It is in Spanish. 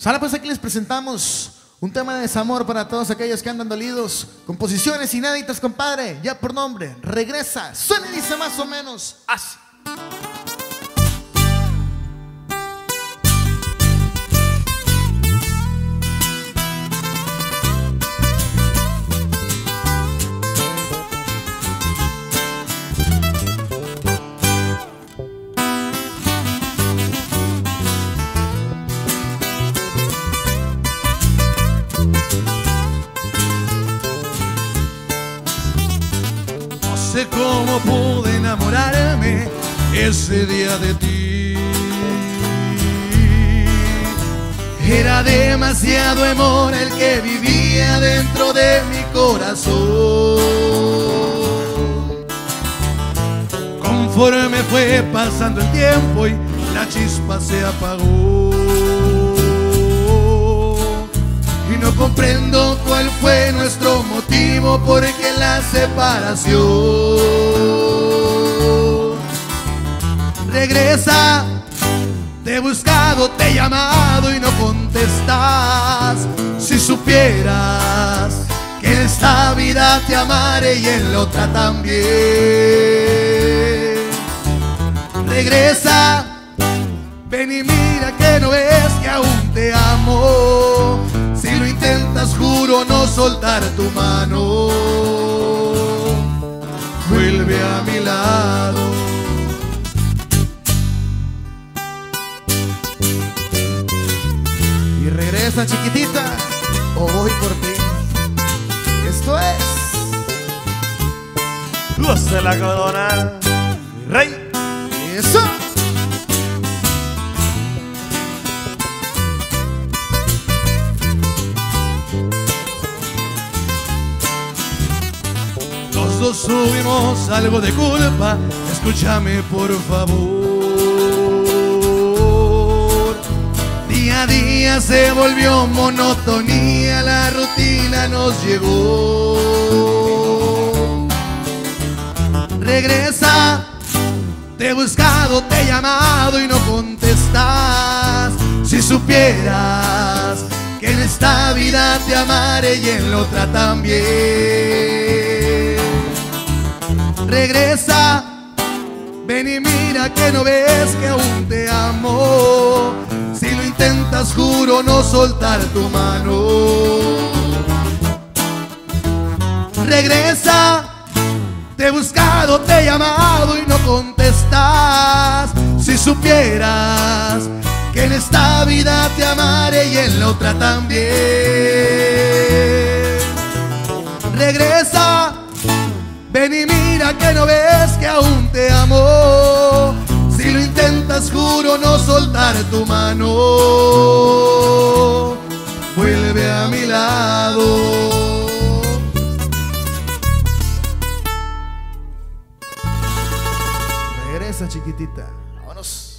Sale pues aquí les presentamos un tema de desamor para todos aquellos que andan dolidos. Composiciones inéditas, compadre. Ya por nombre. Regresa. Suena y dice más o menos así. Cómo pude enamorarme ese día de ti. Era demasiado amor el que vivía dentro de mi corazón. Conforme fue pasando el tiempo y la chispa se apagó. Y no comprendo cuál fue nuestro motivo por qué separación. Regresa, te he buscado, te he llamado y no contestas. Si supieras que en esta vida te amaré y en la otra también. Regresa, ven y mira que no es que aún te amo. Si lo intentas, juro no soltar tu mano. A mi lado. Y regresa, chiquitita. O voy por ti. Esto es. Los de la corona, rey. Eso. Los dos tuvimos algo de culpa, escúchame por favor. Día a día se volvió monotonía, la rutina nos llegó. Regresa, te he buscado, te he llamado y no contestas. Si supieras que en esta vida te amaré y en la otra también. Regresa, ven y mira que no ves que aún te amo. Si lo intentas, juro no soltar tu mano. Regresa, te he buscado, te he llamado y no contestas. Si supieras que en esta vida te amaré y en la otra también. Soltar tu mano. Vuelve a mi lado. Regresa, chiquitita. Vámonos.